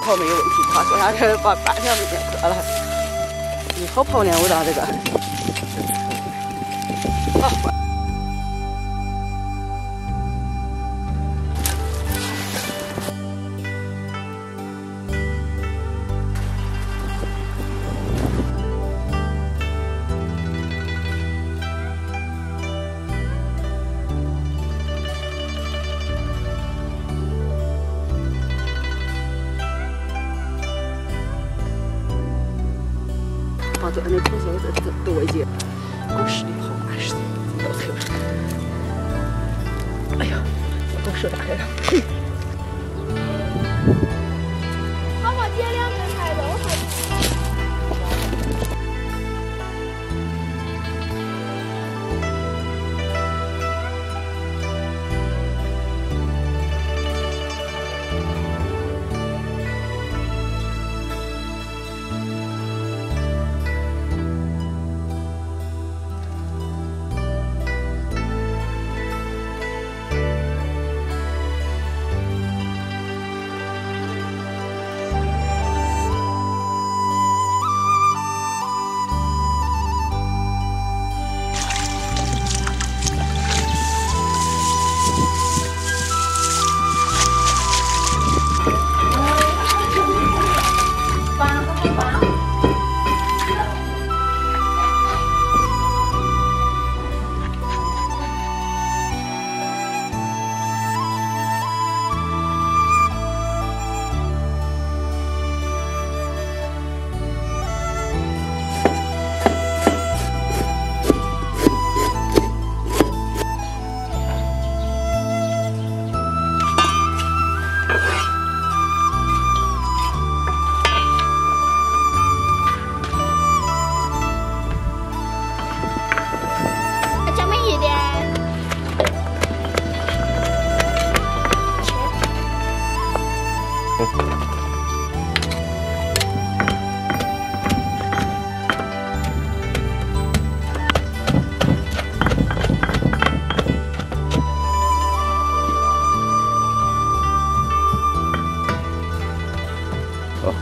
泡没有问题，他说他这把半条没见喝了，你好泡呢，我道这个。好。啊，对，那重新再再多一节，我视力好慢似的，倒退了。哎呀，我手打开了。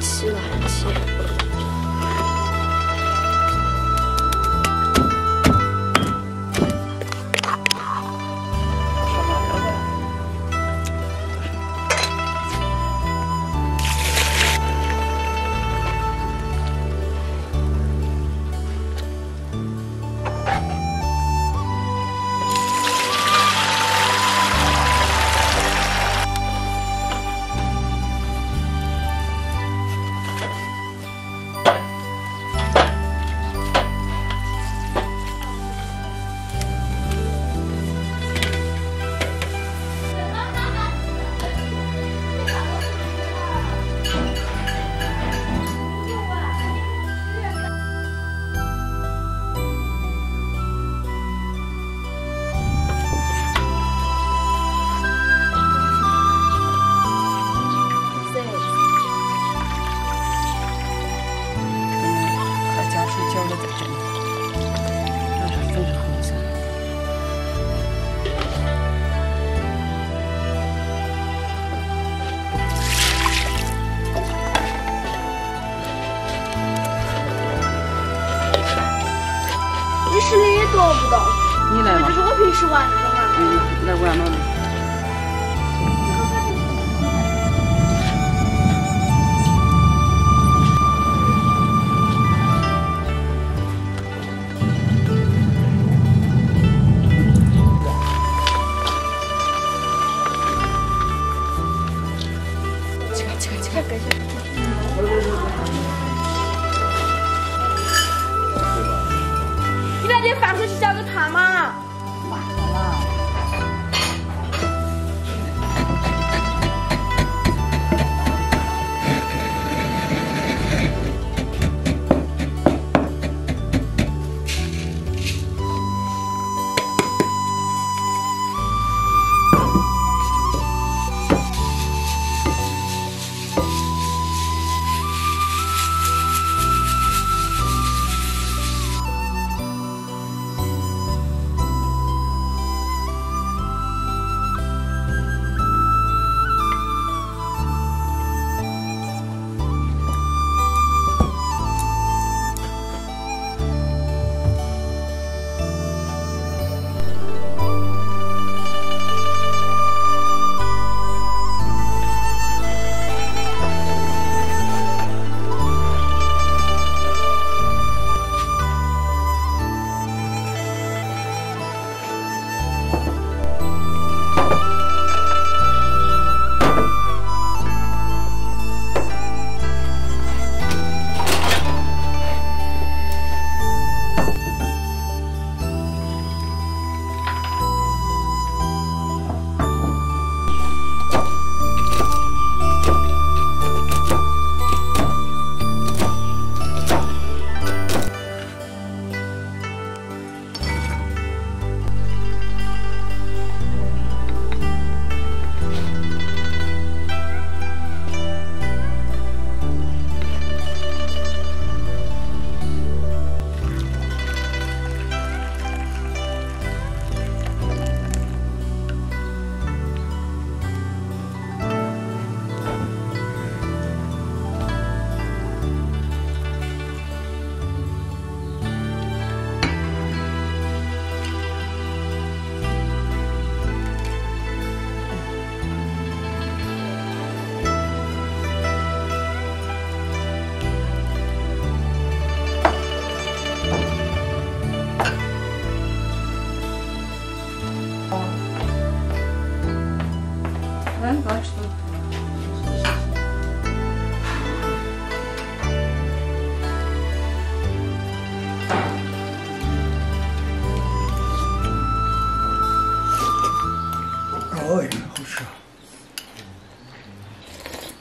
起了，十里多不到，你来吧。这是我平时玩的嘛。嗯，来玩嘛。赶紧发出去叫个他嘛！